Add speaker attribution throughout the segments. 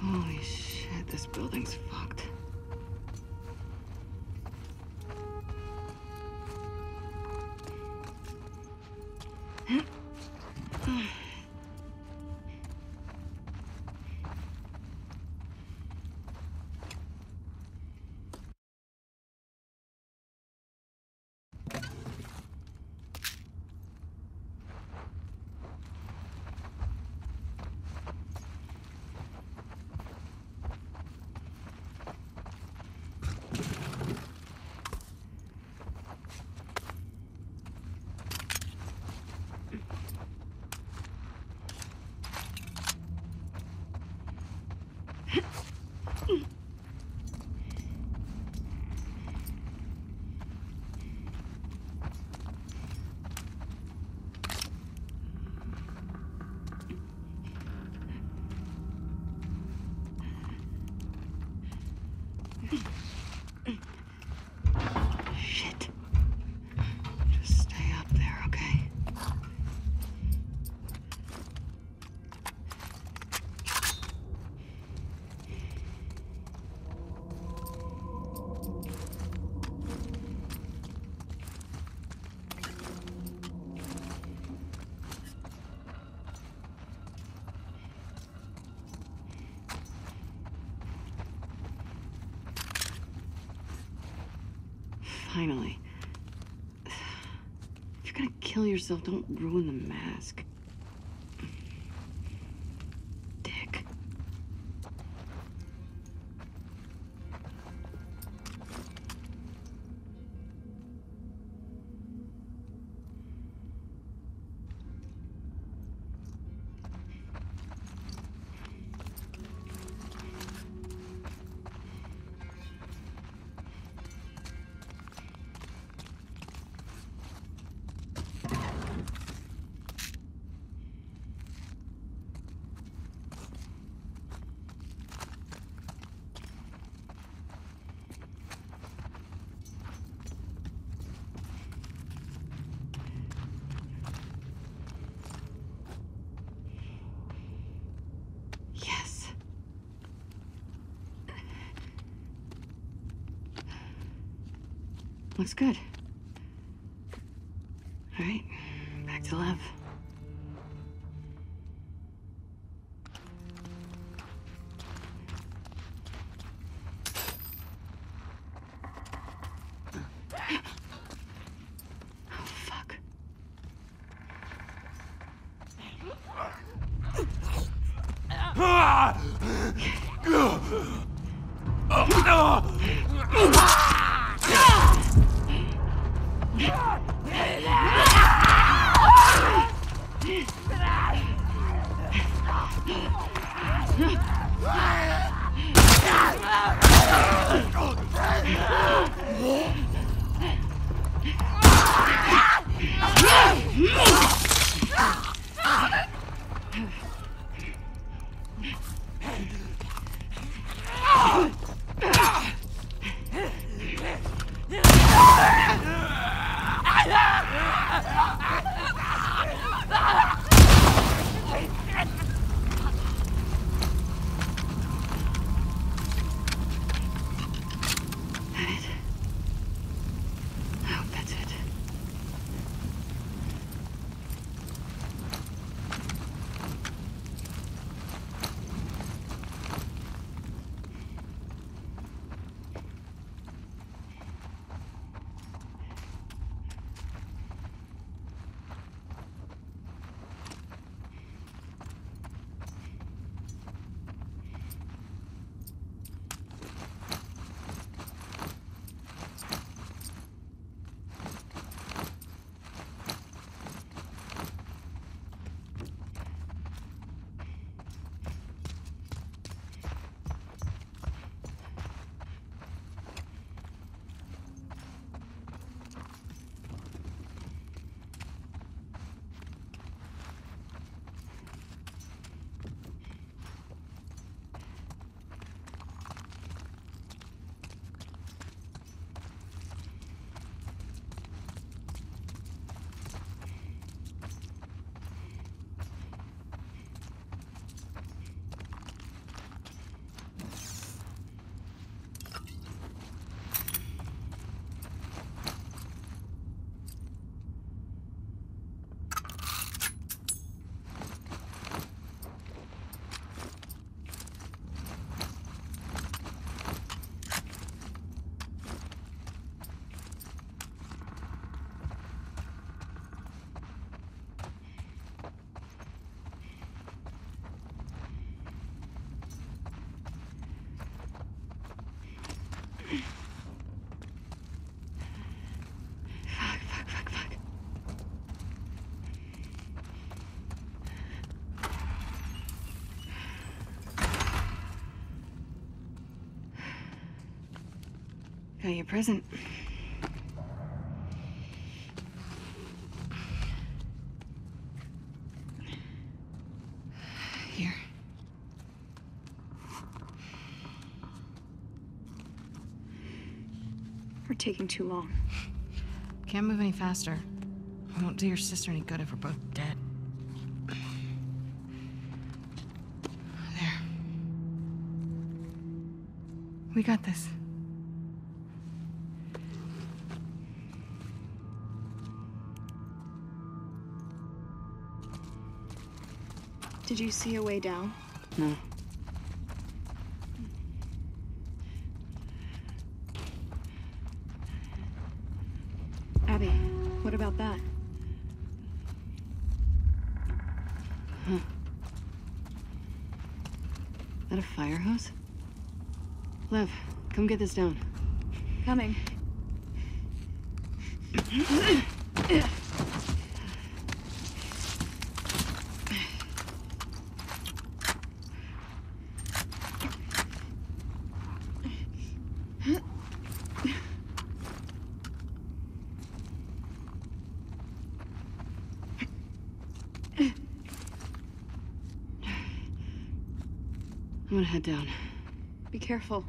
Speaker 1: Holy shit, this building's fucked. Mm-hmm. Finally. If you're gonna kill yourself, don't ruin the mask. Looks good. All right, Ah! Got your present. Here.
Speaker 2: We're taking too long.
Speaker 1: Can't move any faster. It won't do your sister any good if we're both dead. There. We got this.
Speaker 2: Did you see a way down?
Speaker 1: No.
Speaker 2: Abby, what about that?
Speaker 1: Is that a fire hose? Lev, come get this down.
Speaker 2: Coming.
Speaker 1: I'm gonna head down.
Speaker 2: Be careful.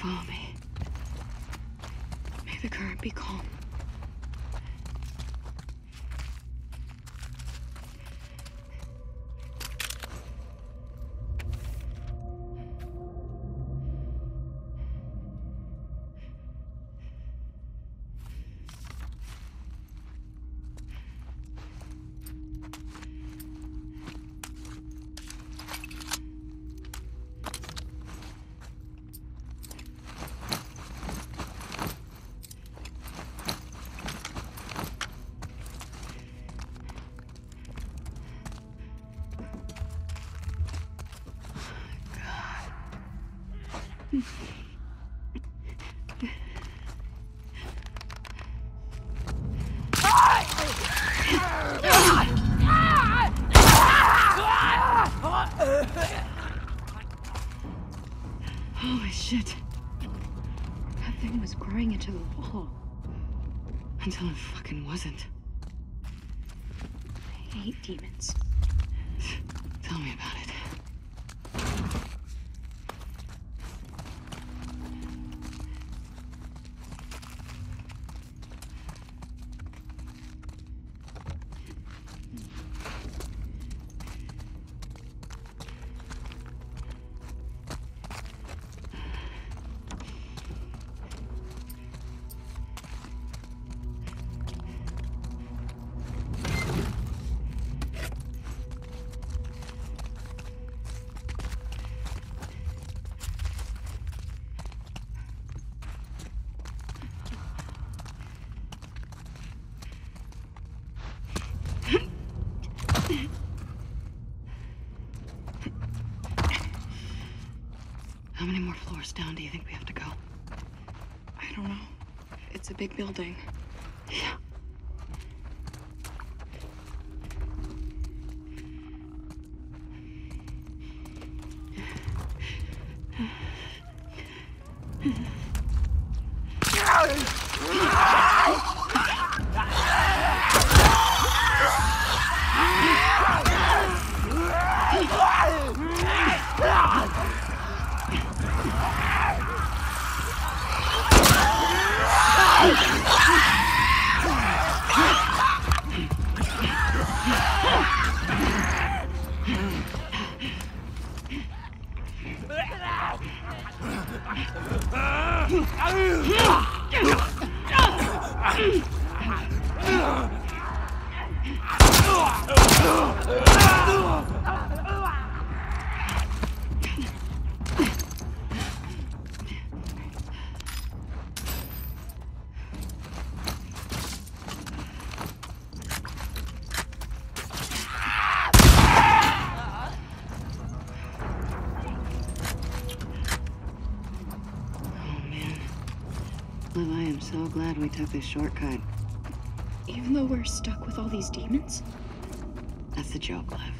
Speaker 1: Follow me.
Speaker 2: May the current be calm.
Speaker 1: Holy shit.
Speaker 2: That thing was growing into the wall.
Speaker 1: Until it fucking wasn't.
Speaker 2: I hate demons.
Speaker 1: Tell me about it. Down do you think we have to go?
Speaker 2: I don't know. It's a big building.
Speaker 1: Oh, so glad we took this shortcut.
Speaker 2: Even though we're stuck with all these demons?
Speaker 1: That's the joke, Lev.